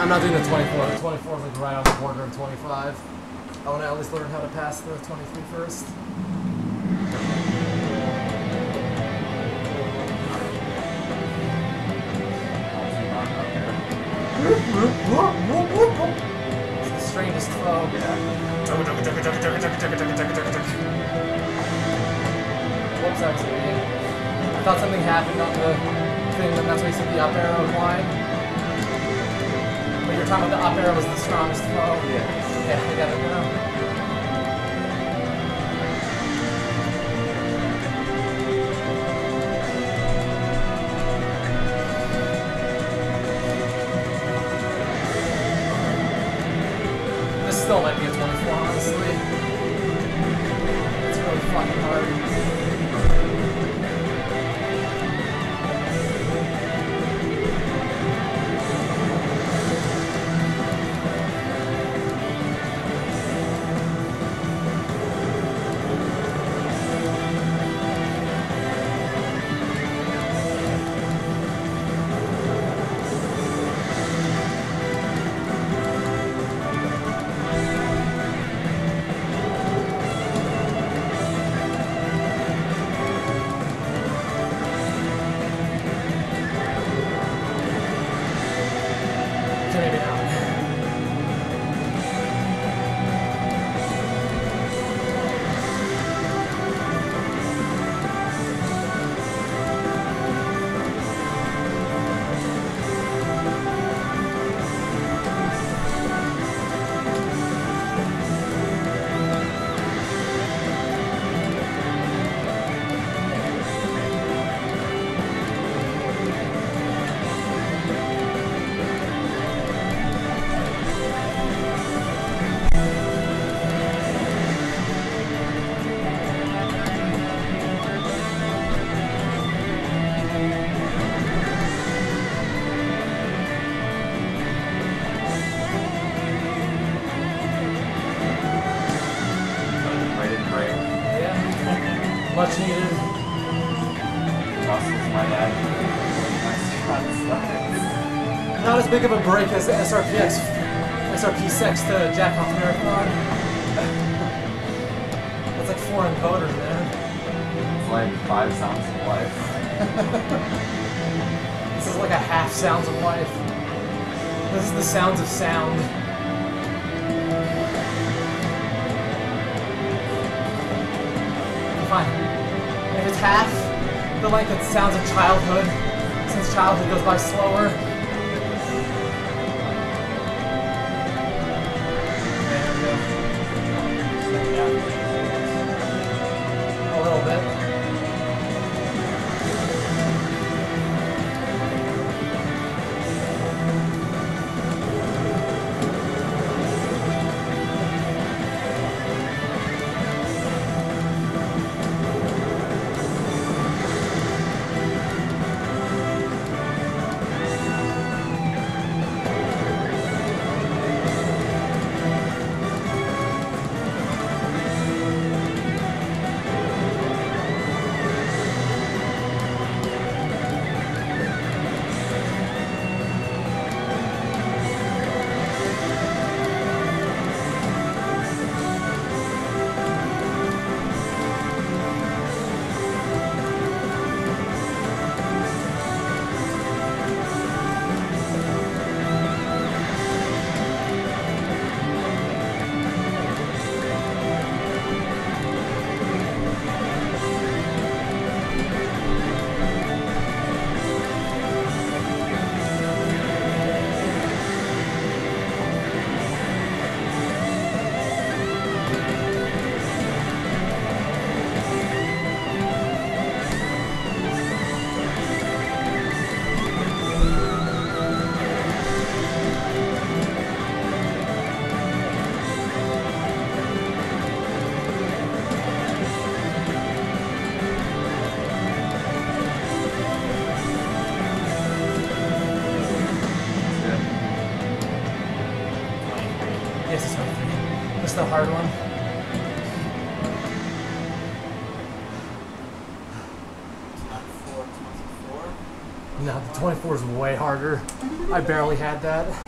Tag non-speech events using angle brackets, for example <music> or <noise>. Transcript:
I'm not doing the 24. The 24 is like right on the border of 25. I want to at least learn how to pass the 23 first. It's the Strongest Foe. Whoops, reading. I thought something happened on the thing, and that's why you see the up arrow line. But you're talking about the up arrow was the Strongest Foe. Yeah. Yeah, I got it now. This still might be a 24, honestly. It's really fucking hard. Much needed. Muscles my dad. Not as big of a break as the SRPX, SRP6 to Jack off Marathon. That's like four encoders, man. It's like five sounds of life. <laughs> This is like a half sounds of life. This is the sounds of sound. Fine. Half the length of sounds of childhood, since childhood goes by slower. Yes, it's 23. This is the hard one. No, the 24 is way harder. I barely had that.